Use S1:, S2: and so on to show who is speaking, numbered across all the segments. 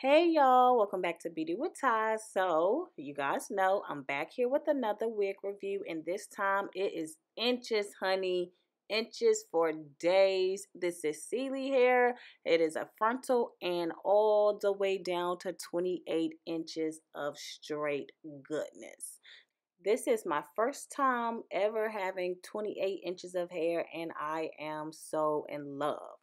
S1: Hey y'all, welcome back to Beauty with Ty. So, you guys know I'm back here with another wig review, and this time it is inches, honey. Inches for days. This is Celie hair. It is a frontal and all the way down to 28 inches of straight goodness. This is my first time ever having 28 inches of hair, and I am so in love.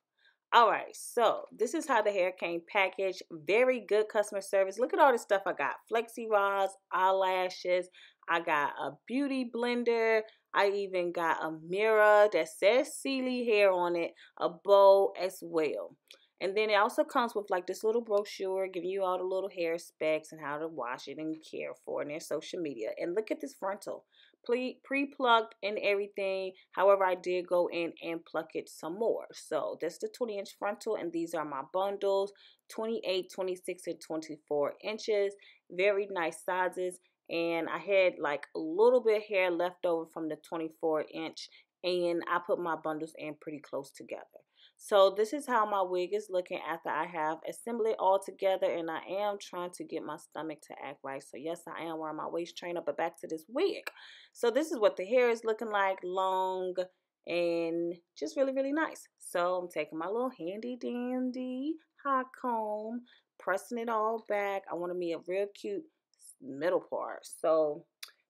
S1: All right, so this is how the hair came packaged. Very good customer service. Look at all the stuff I got. Flexi rods, eyelashes. I got a beauty blender. I even got a mirror that says Celie hair on it, a bow as well. And then it also comes with like this little brochure giving you all the little hair specs and how to wash it and care for it and their social media. And look at this frontal pre-plucked and everything. However, I did go in and pluck it some more. So that's the 20 inch frontal and these are my bundles 28, 26, and 24 inches. Very nice sizes. And I had like a little bit hair left over from the 24 inch and I put my bundles in pretty close together. So this is how my wig is looking after I have assembled it all together and I am trying to get my stomach to act right. So yes, I am wearing my waist trainer, but back to this wig. So this is what the hair is looking like, long and just really, really nice. So I'm taking my little handy dandy hot comb, pressing it all back. I want to be a real cute middle part. So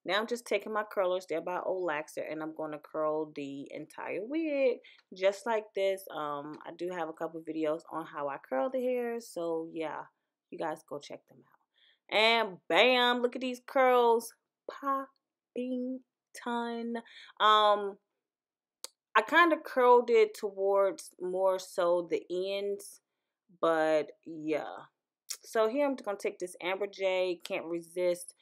S1: now I'm just taking my curlers there by Olaxer and I'm going to curl the entire wig just like this. Um, I do have a couple videos on how I curl the hair. So yeah, you guys go check them out. And bam, look at these curls popping ton. Um, I kind of curled it towards more so the ends, but yeah. So here I'm going to take this Amber Jay, Can't Resist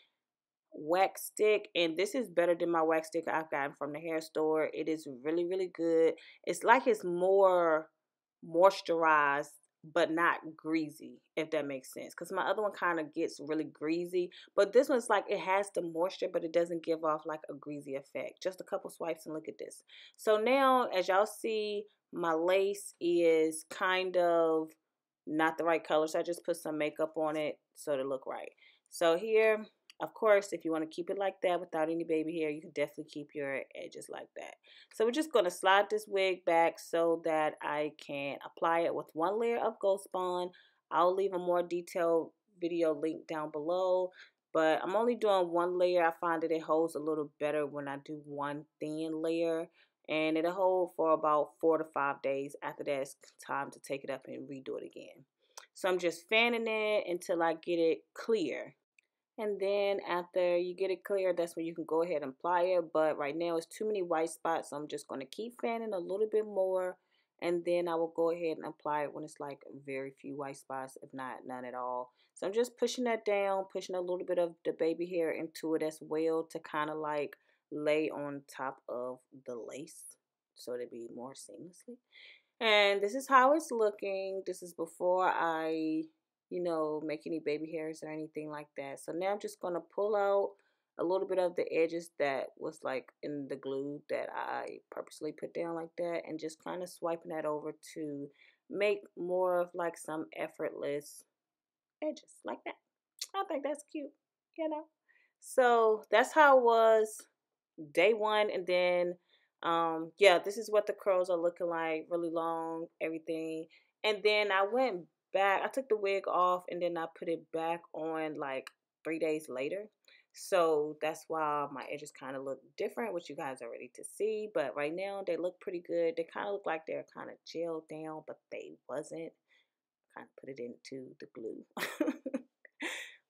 S1: wax stick and this is better than my wax stick I've gotten from the hair store. It is really really good. It's like it's more moisturized but not greasy if that makes sense because my other one kind of gets really greasy but this one's like it has the moisture but it doesn't give off like a greasy effect just a couple swipes and look at this so now as y'all see my lace is kind of not the right color so I just put some makeup on it so to look right so here of course, if you want to keep it like that without any baby hair, you can definitely keep your edges like that. So we're just going to slide this wig back so that I can apply it with one layer of Ghost Bond. I'll leave a more detailed video link down below. But I'm only doing one layer. I find that it holds a little better when I do one thin layer. And it'll hold for about four to five days. After that, it's time to take it up and redo it again. So I'm just fanning it until I get it clear. And then after you get it clear, that's when you can go ahead and apply it. But right now it's too many white spots. So I'm just going to keep fanning a little bit more. And then I will go ahead and apply it when it's like very few white spots, if not none at all. So I'm just pushing that down, pushing a little bit of the baby hair into it as well to kind of like lay on top of the lace so to be more seamlessly. And this is how it's looking. This is before I you know, make any baby hairs or anything like that. So now I'm just going to pull out a little bit of the edges that was like in the glue that I purposely put down like that and just kind of swiping that over to make more of like some effortless edges like that. I think that's cute, you know. So that's how it was day one and then um yeah this is what the curls are looking like really long everything and then I went back. I took the wig off and then I put it back on like three days later. So that's why my edges kind of look different, which you guys are ready to see. But right now they look pretty good. They kind of look like they're kind of gelled down, but they wasn't. Kind of put it into the glue.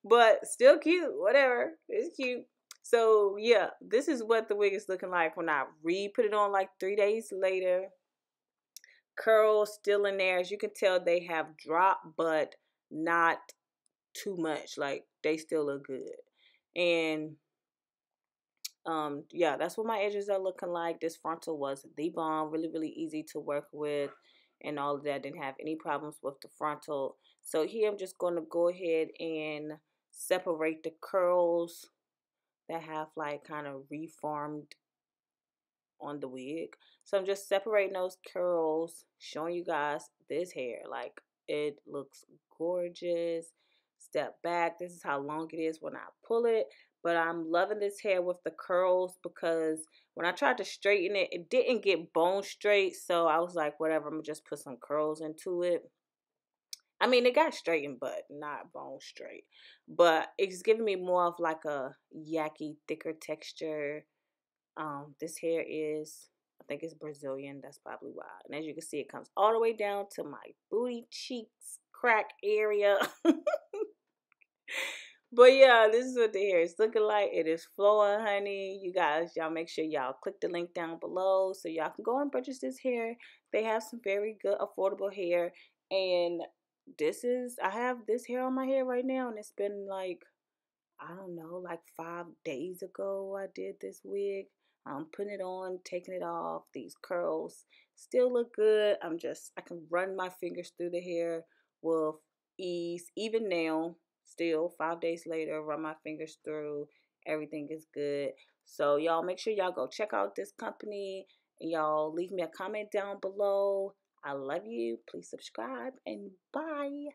S1: but still cute, whatever. It's cute. So yeah, this is what the wig is looking like when I re-put it on like three days later curls still in there. As you can tell, they have dropped, but not too much. Like they still look good. And um yeah, that's what my edges are looking like. This frontal was the bomb, really, really easy to work with and all of that. Didn't have any problems with the frontal. So here I'm just going to go ahead and separate the curls that have like kind of reformed on the wig. So I'm just separating those curls, showing you guys this hair. Like It looks gorgeous. Step back. This is how long it is when I pull it. But I'm loving this hair with the curls because when I tried to straighten it, it didn't get bone straight. So I was like, whatever, I'm going to just put some curls into it. I mean, it got straightened, but not bone straight. But it's giving me more of like a yucky, thicker texture. Um, this hair is, I think it's Brazilian. That's probably why. And as you can see, it comes all the way down to my booty cheeks, crack area. but yeah, this is what the hair is looking like. It is flowing, honey. You guys, y'all make sure y'all click the link down below so y'all can go and purchase this hair. They have some very good, affordable hair. And this is I have this hair on my head right now and it's been like I don't know, like five days ago I did this wig. I'm putting it on, taking it off. These curls still look good. I'm just I can run my fingers through the hair with ease. Even now, still five days later, run my fingers through. Everything is good. So y'all make sure y'all go check out this company and y'all leave me a comment down below. I love you. Please subscribe and bye.